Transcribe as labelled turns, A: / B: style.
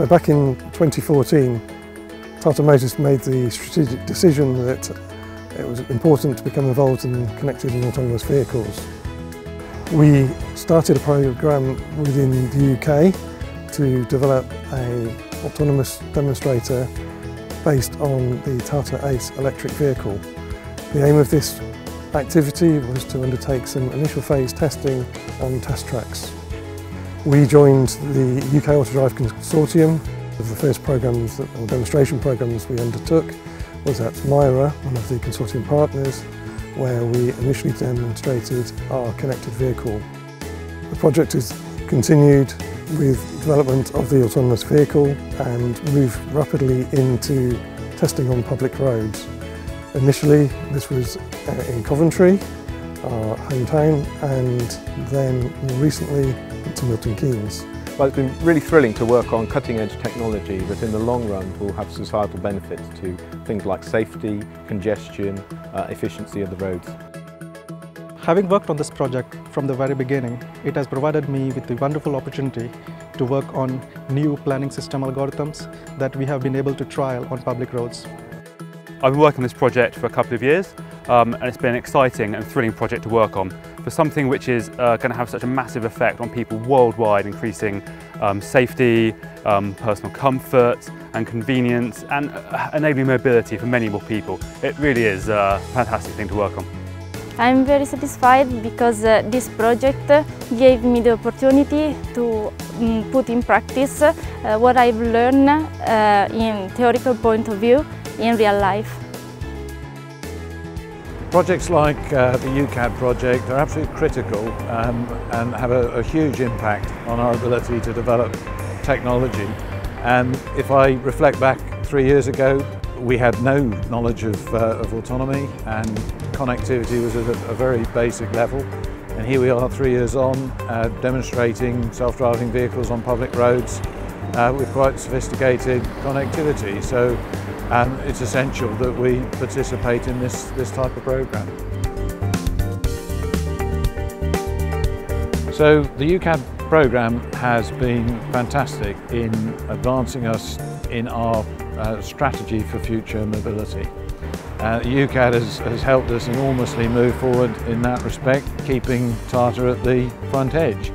A: So back in 2014, Tata Motors made the strategic decision that it was important to become involved in connected and autonomous vehicles. We started a programme within the UK to develop an autonomous demonstrator based on the Tata Ace electric vehicle. The aim of this activity was to undertake some initial phase testing on test tracks. We joined the UK Autodrive Consortium. The first programs, or demonstration programs we undertook was at MIRA, one of the consortium partners, where we initially demonstrated our connected vehicle. The project has continued with development of the autonomous vehicle and moved rapidly into testing on public roads. Initially this was uh, in Coventry, our hometown, and then more recently to Milton Keynes.
B: Well, it's been really thrilling to work on cutting-edge technology that in the long run will have societal benefits to things like safety, congestion, uh, efficiency of the roads.
C: Having worked on this project from the very beginning, it has provided me with the wonderful opportunity to work on new planning system algorithms that we have been able to trial on public roads.
D: I've been working on this project for a couple of years um, and it's been an exciting and thrilling project to work on for something which is uh, going to have such a massive effect on people worldwide, increasing um, safety, um, personal comfort and convenience and uh, enabling mobility for many more people. It really is a fantastic thing to work on.
E: I'm very satisfied because uh, this project gave me the opportunity to um, put in practice uh, what I've learned uh, in theoretical point of view in real life.
F: Projects like uh, the UCAD project are absolutely critical um, and have a, a, huge impact on our ability to develop technology. And if I reflect back three years ago, we had no knowledge of, uh, of autonomy and connectivity was at a, a, very basic level. And here we are three years on, uh, demonstrating self-driving vehicles on public roads uh, with quite sophisticated connectivity. So um, it's essential that we participate in this, this type of programme. So the UCAD programme has been fantastic in advancing us in our uh, strategy for future mobility. Uh, UCAD has, has helped us enormously move forward in that respect, keeping Tata at the front edge.